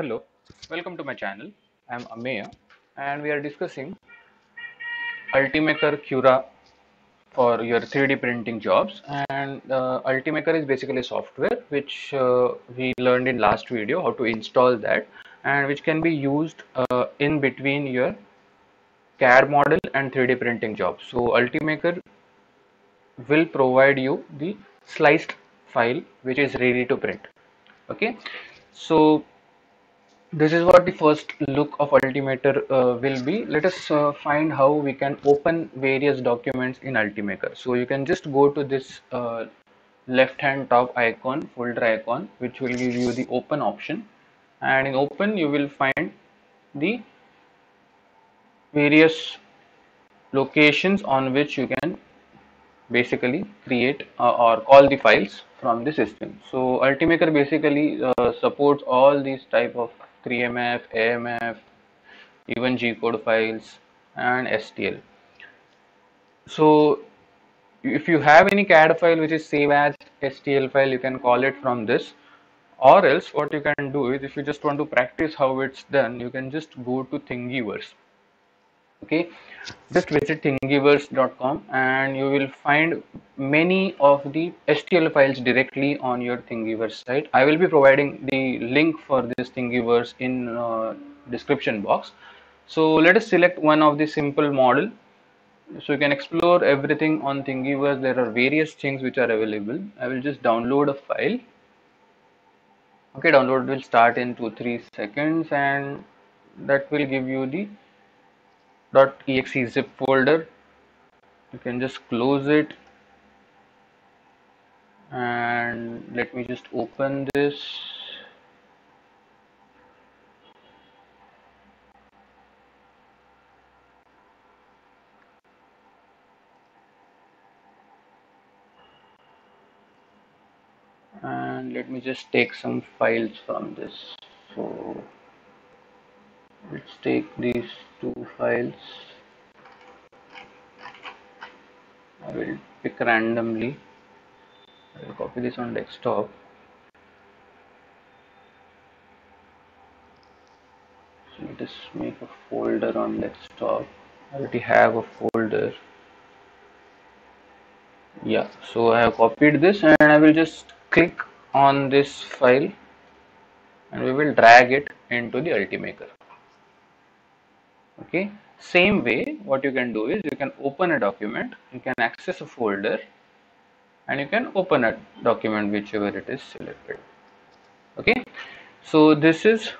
Hello, welcome to my channel. I am Ameya and we are discussing Ultimaker Cura for your 3D printing jobs and uh, Ultimaker is basically software which uh, we learned in last video how to install that and which can be used uh, in between your CAD model and 3D printing jobs. So Ultimaker will provide you the sliced file which is ready to print okay so this is what the first look of Ultimaker uh, will be. Let us uh, find how we can open various documents in Ultimaker. So you can just go to this uh, left hand top icon, folder icon, which will give you the open option. And in open, you will find the various locations on which you can basically create uh, or call the files from the system. So Ultimaker basically uh, supports all these type of 3MF, AMF, even G-code files and STL. So if you have any CAD file which is save as STL file, you can call it from this. Or else what you can do is if you just want to practice how it's done, you can just go to Thingiverse okay just visit thingiverse.com and you will find many of the STL files directly on your Thingiverse site. I will be providing the link for this Thingiverse in uh, description box. So let us select one of the simple model. So you can explore everything on Thingiverse. There are various things which are available. I will just download a file. Okay, download will start in 2-3 seconds and that will give you the .exe zip folder. You can just close it. And let me just open this. And let me just take some files from this. So let's take these two files. I will pick randomly. I will copy this on desktop. So let us make a folder on desktop. I already have a folder. Yeah so I have copied this and I will just click on this file and we will drag it into the Ultimaker okay? Same way what you can do is you can open a document you can access a folder and you can open a document whichever it is selected. Okay? So this is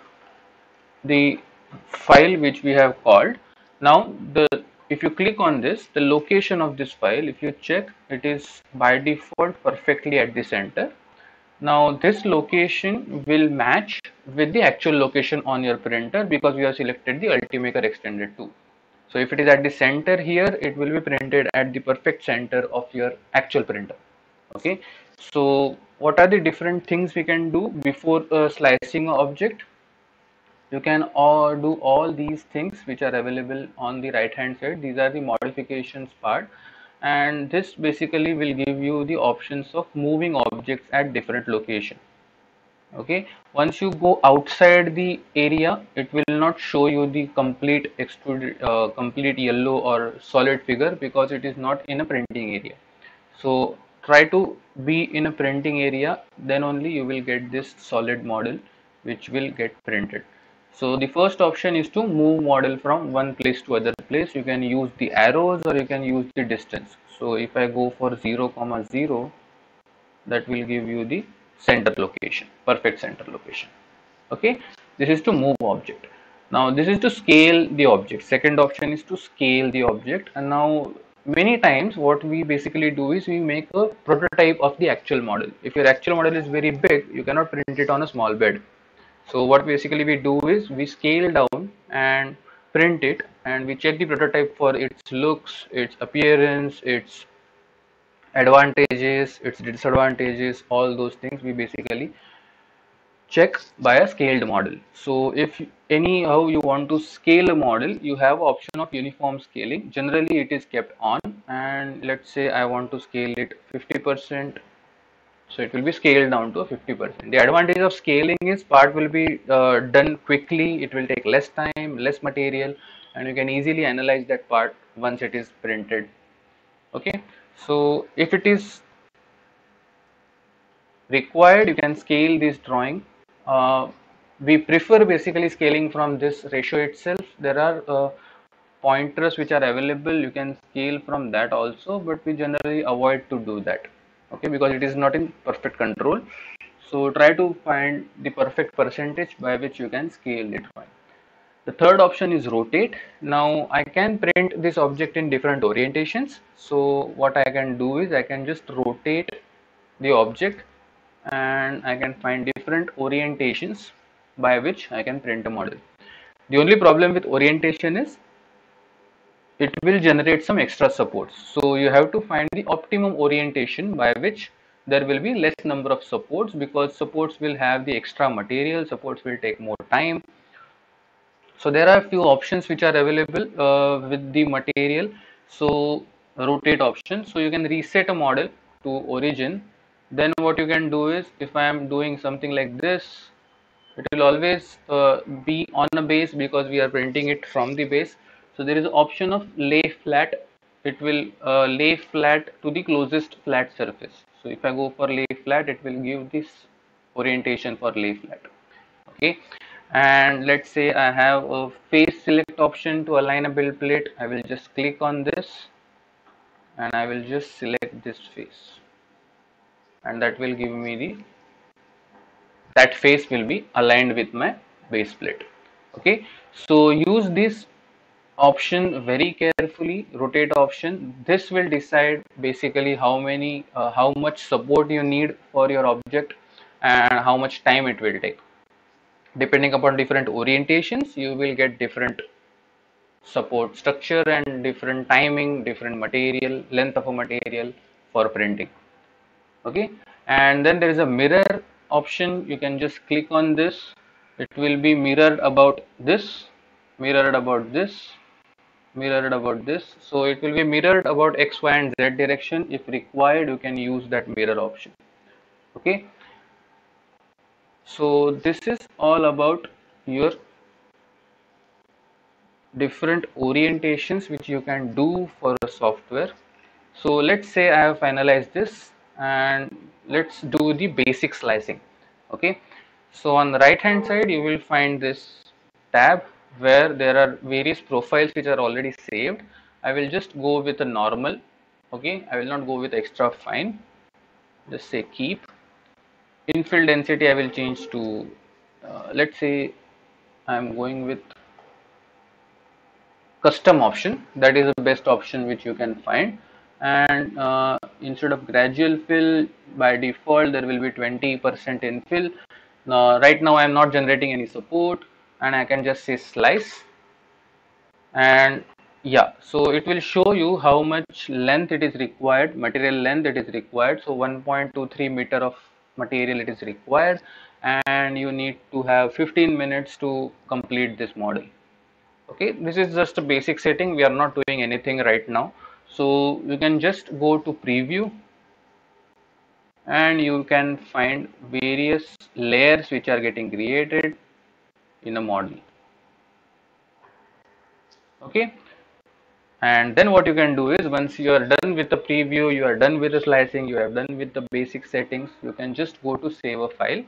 the file which we have called. Now the if you click on this the location of this file if you check it is by default perfectly at the center now this location will match with the actual location on your printer because we have selected the Ultimaker extended 2. So if it is at the center here, it will be printed at the perfect center of your actual printer. Okay. So what are the different things we can do before uh, slicing an object? You can all do all these things which are available on the right hand side. These are the modifications part and this basically will give you the options of moving objects at different location. Okay? Once you go outside the area it will not show you the complete extruded uh, complete yellow or solid figure because it is not in a printing area. So try to be in a printing area then only you will get this solid model which will get printed. So the first option is to move model from one place to other place. You can use the arrows or you can use the distance. So if I go for 0 comma 0, that will give you the center location, perfect center location. Okay, this is to move object. Now this is to scale the object. Second option is to scale the object. And now many times what we basically do is we make a prototype of the actual model. If your actual model is very big, you cannot print it on a small bed so what basically we do is we scale down and print it and we check the prototype for its looks its appearance its advantages its disadvantages all those things we basically check by a scaled model. So if anyhow you want to scale a model you have option of uniform scaling. Generally it is kept on and let's say i want to scale it 50 percent so it will be scaled down to 50%. The advantage of scaling is part will be uh, done quickly, it will take less time, less material and you can easily analyze that part once it is printed. Okay, so if it is required, you can scale this drawing. Uh, we prefer basically scaling from this ratio itself. There are uh, pointers which are available, you can scale from that also, but we generally avoid to do that okay because it is not in perfect control so try to find the perfect percentage by which you can scale it the third option is rotate now i can print this object in different orientations so what i can do is i can just rotate the object and i can find different orientations by which i can print a model the only problem with orientation is it will generate some extra supports. So you have to find the optimum orientation by which there will be less number of supports because supports will have the extra material, supports will take more time. So there are a few options which are available uh, with the material. So rotate option. So you can reset a model to origin. Then what you can do is if I am doing something like this, it will always uh, be on a base because we are printing it from the base so there is option of lay flat it will uh, lay flat to the closest flat surface so if i go for lay flat it will give this orientation for lay flat okay and let's say i have a face select option to align a build plate. I will just click on this and i will just select this face. And that will give me the that face will be aligned with my base plate. Okay? So use this option very carefully rotate option. This will decide basically how many uh, how much support you need for your object and how much time it will take depending upon different orientations you will get different support structure and different timing different material length of a material for printing. Okay? And then there is a mirror option. You can just click on this. It will be mirrored about this mirrored about this mirrored about this. So it will be mirrored about x y and z direction. If required you can use that mirror option. Okay so this is all about your different orientations which you can do for a software. So let's say i have finalized this and let's do the basic slicing okay? So on the right hand side you will find this tab where there are various profiles which are already saved. I will just go with a normal okay? I will not go with extra fine. Just say keep infill density I will change to uh, let's say I'm going with custom option. That is the best option which you can find. And uh, instead of gradual fill by default there will be 20% infill. Now right now I am not generating any support and I can just say slice. And yeah so it will show you how much length it is required material length it is required. So 1.23 meter of material it is required and you need to have 15 minutes to complete this model. Okay this is just a basic setting. We are not doing anything right now. So you can just go to preview and you can find various layers which are getting created in a model. Okay and then what you can do is once you are done with the preview you are done with the slicing you have done with the basic settings you can just go to save a file.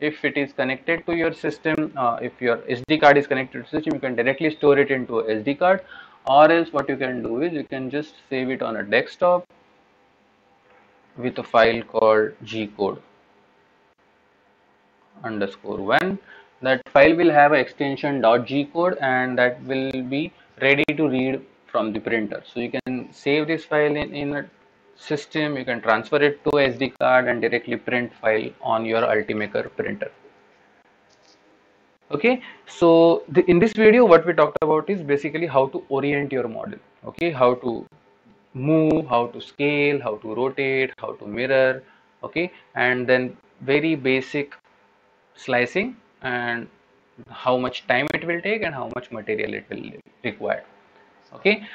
If it is connected to your system uh, if your SD card is connected to system you can directly store it into a SD card. Or else what you can do is you can just save it on a desktop with a file called G code underscore one. That file will have an extension .g code and that will be ready to read from the printer. So you can save this file in, in a system. You can transfer it to SD card and directly print file on your Ultimaker printer. Okay? So the, in this video what we talked about is basically how to orient your model. Okay? How to move how to scale how to rotate how to mirror. Okay? And then very basic slicing and how much time it will take and how much material it will require okay?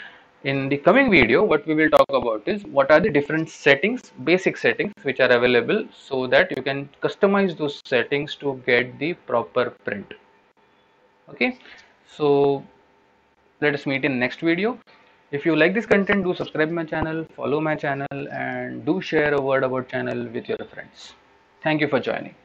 In the coming video what we will talk about is what are the different settings basic settings which are available so that you can customize those settings to get the proper print. Okay? So let us meet in next video. If you like this content do subscribe my channel follow my channel and do share a word about channel with your friends. Thank you for joining